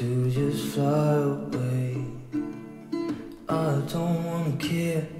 to just fly away. I don't wanna care.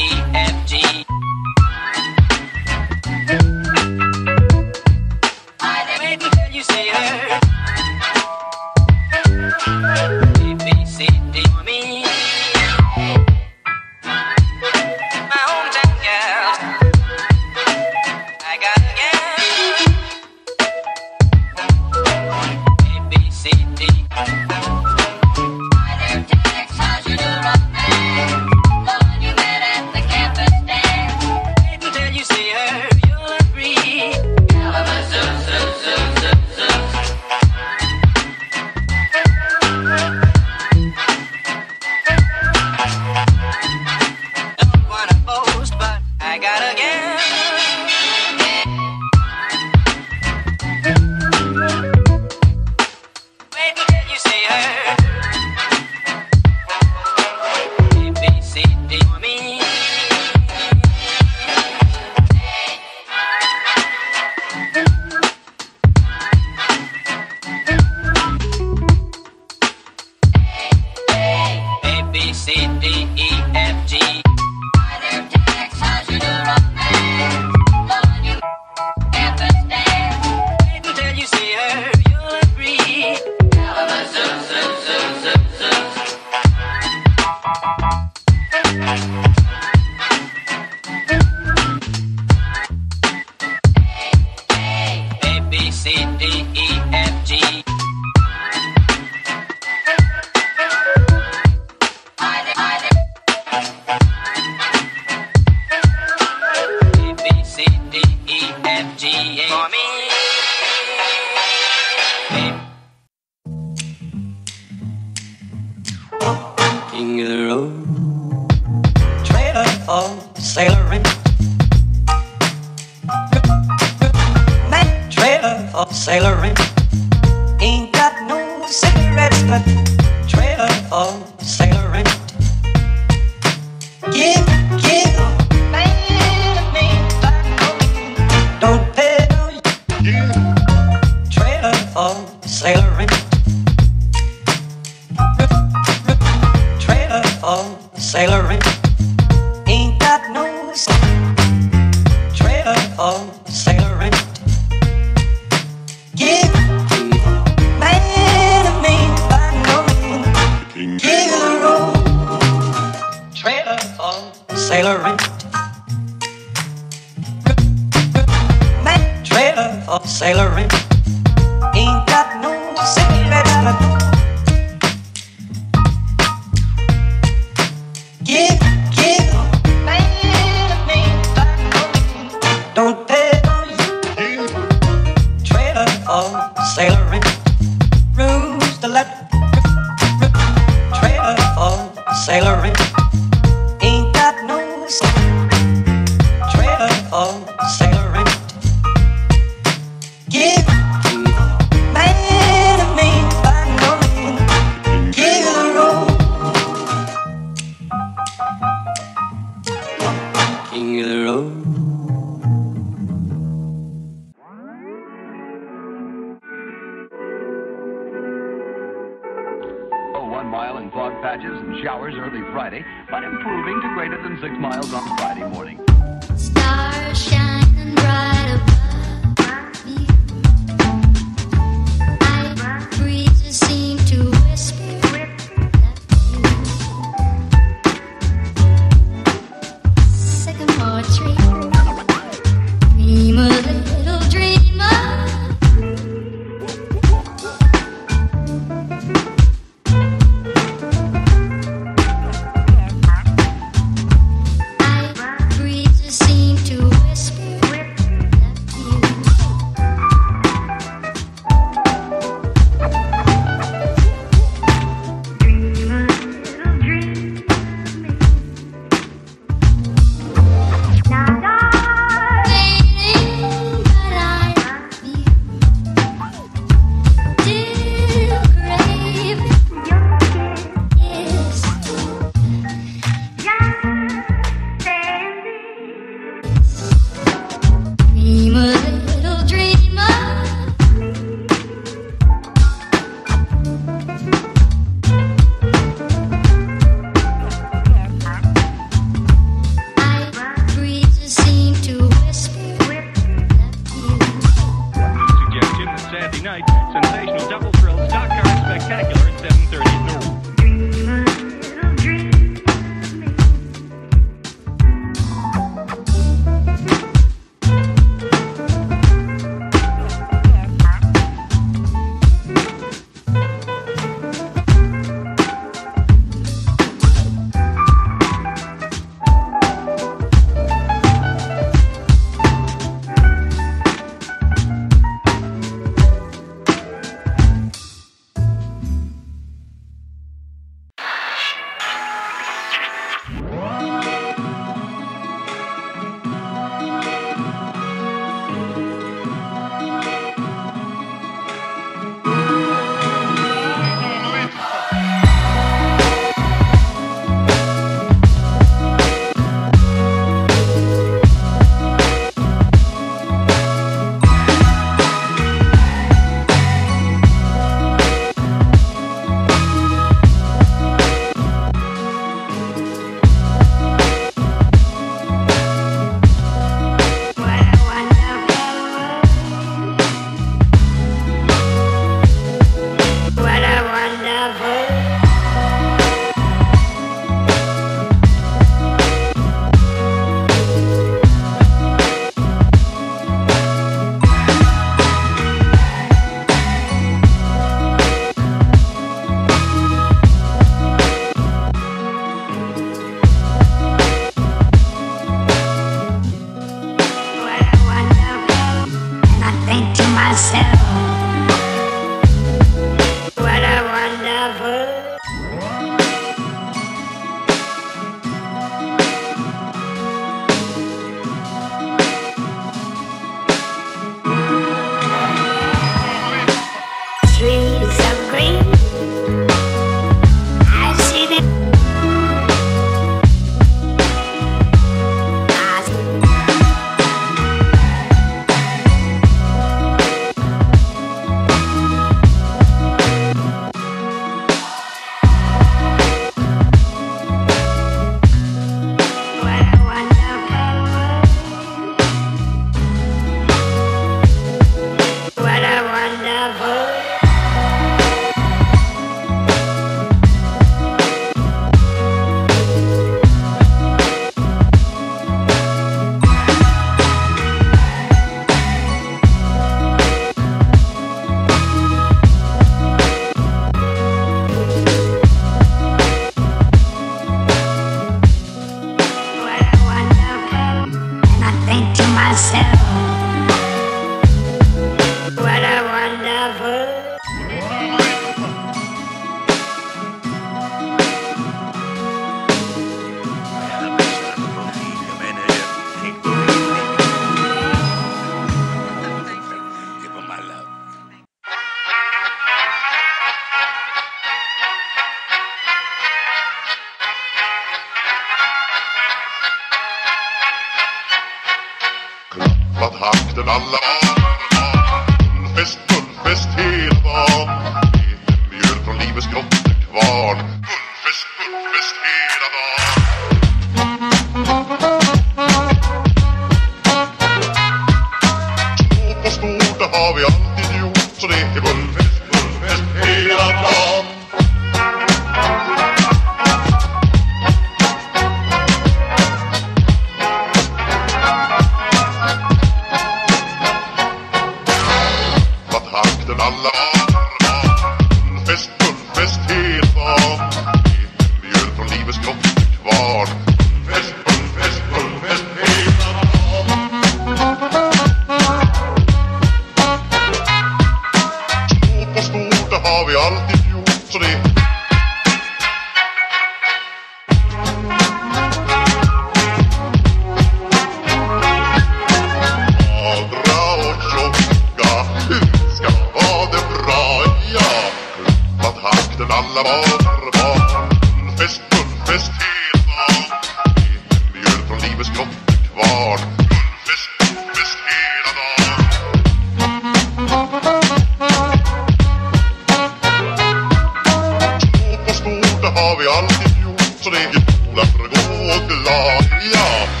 har vi alltid gjort så det är kul att gå och glada.